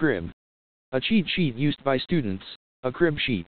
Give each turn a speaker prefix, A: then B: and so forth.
A: Crib. A cheat sheet used by students, a crib sheet.